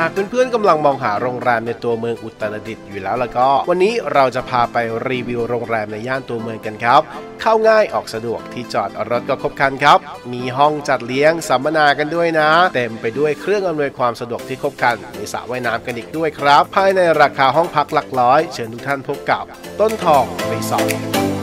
หากเพื่อนๆกำลังมองหาโรงแรมในตัวเมืองอุตรดิตถ์อยู่แล้วแล้วก็ วันนี้เราจะพาไปรีวิวโรงแรมในย่านตัวเมืองกันครับ เข้าง่ายออกสะดวกที่จอดรถก็ครบครันครับ มีห้องจัดเลี้ยงสัมมนากันด้วยนะ เต็มไปด้วยเครื่องอำนวยความสะดวกที่ครบครันมีสระว่ายน้ำกันอีกด้วยครับ ภายในราคาห้องพักหลักร้อย เชิญทุกท่านพบกับ ต้นทองรีสอร์ท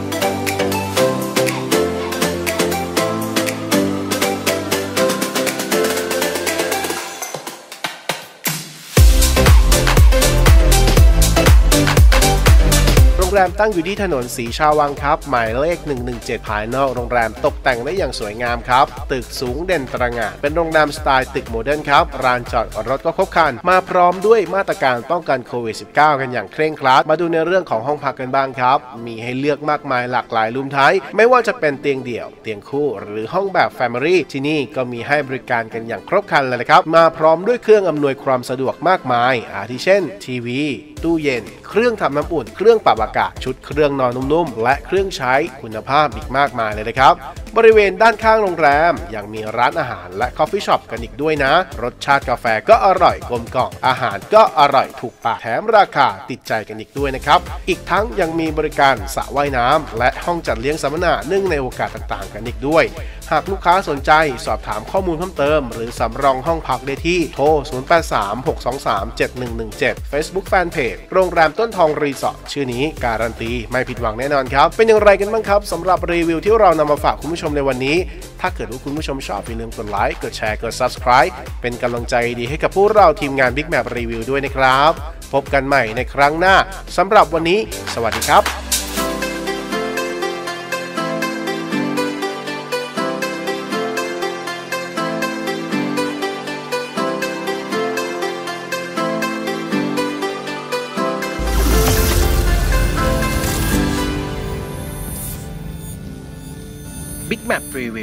แรมตั้งอยู่ที่ถนนสีชาวังครับ หมายเลข 117 ภายนอกโรงแรมตกแต่งได้อย่างสวยงามครับ ตึกสูงเด่นตระหง่านเป็นโรงแรมสไตล์ตึกโมเดิร์นครับร้านจอดรถก็ครบครัน มาพร้อมด้วยมาตรการป้องกันโควิด -19 กันอย่างเคร่งครัด มาดูในเรื่องของห้องพักกันบ้างครับ มีให้เลือกมากมายหลากหลายรุมทายไม่ว่าจะเป็นเตียงเดี่ยว เตียงคู่หรือห้องแบบ Family ที่นี่ก็มีให้บริการกันอย่างครบครันเลยนะครับ มาพร้อมด้วยเครื่องอำนวยความสะดวกมากมาย อาทิเช่น ทีวี ตู้เย็น เครื่องทำน้ำอุ่น เครื่องปรับอากาศชุดเครื่องนอนนุ่มๆ และเครื่องใช้คุณภาพอีกมากมายเลยนะครับ บริเวณด้านข้างโรงแรม ยังมีร้านอาหารและคอฟฟี่ช็อปกันอีกด้วยนะ รสชาติกาแฟก็อร่อยกลมกล่อมอาหารก็อร่อยถูกปากแถมราคาติดใจกันอีกด้วยนะครับ อีกทั้งยังมีบริการสระว่ายน้ำและห้องจัดเลี้ยงสัมมนาเนื่องในโอกาสต่างๆ กันอีกด้วย หากลูกค้าสนใจสอบถามข้อมูลเพิ่มเติม หรือสำรองห้องพักได้ที่โทร 0836237117 Facebook Fanpage โรงแรมต้นทองรีสอร์ทชื่อนี้การันตีไม่ผิดหวังแน่นอนครับ เป็นอย่างไรกันบ้างครับสำหรับรีวิวที่เรานำมาฝากคุณผู้ชมในวันนี้ ถ้าเกิดว่าคุณผู้ชมชอบอย่าลืมกดไลค์กดแชร์กด Subscribe เป็นกำลังใจดีให้กับพวกเราทีมงาน Big Map Review ด้วยนะครับ พบกันใหม่ในครั้งหน้าสำหรับวันนี้ สวัสดีครับ Big Map Review